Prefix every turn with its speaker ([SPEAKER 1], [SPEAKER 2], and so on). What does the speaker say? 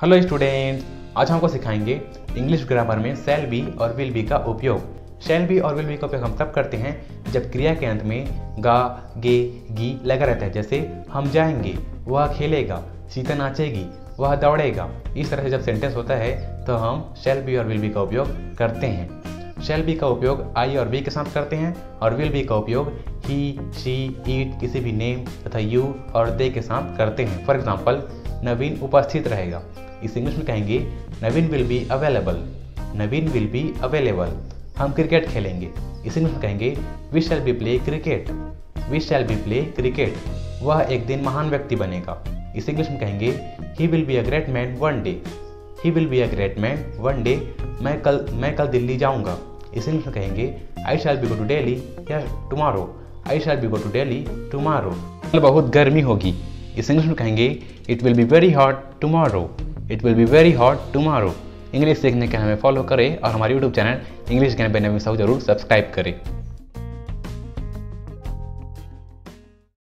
[SPEAKER 1] Hello students आज हमको सिखाएँगे इंग्लिश ग्रामर में सेल बी और विल बी का उपयोग। सेल बी और विल बी का उपयोग हम तब करते हैं जब क्रिया के अंत में गा, गे, गी लगा रहता है। जैसे, हम जाएँगे, वह खेलेगा, सीता नाचेगी, वह दौड़ेगा। इस तरह से जब सेंटेंस होता है तो हम सेल बी और विल बी का उपयोग करते हैं। शैल बी का उपयोग आई और बी के साथ करते हैं और विल बी का उपयोग ही शी ईट किसी भी नेम तथा यू और दे के साथ करते हैं। फॉर एग्ज़ाम्पल नवीन उपस्थित रहेगा। इस इंग्लिश में कहेंगे Naveen will be available Naveen will be available हम क्रिकेट खेलेंगे। इस इंग्लिश में कहेंगे we shall be play cricket we shall be play cricket वह एक दिन महान व्यक्ति बनेगा। इस इंग्लिश में कहेंगे he will be a great man one day he will be a great man one day मैं कल मैं कल दिल्ली जाऊँगा। इस इंग्लिश में कहेंगे I shall be go to Delhi या tomorrow I shall be go to Delhi tomorrow कल बहुत गर्मी होगी। इस इंग्लिश में कहेंगे it will be very hot tomorrow it will be very hot tomorrow English सीखने के हमें फॉलो करें और हमारे यूट्यूब चैनल इंग्लिश ज्ञान बेनवी ज़रूर सब्सक्राइब करें।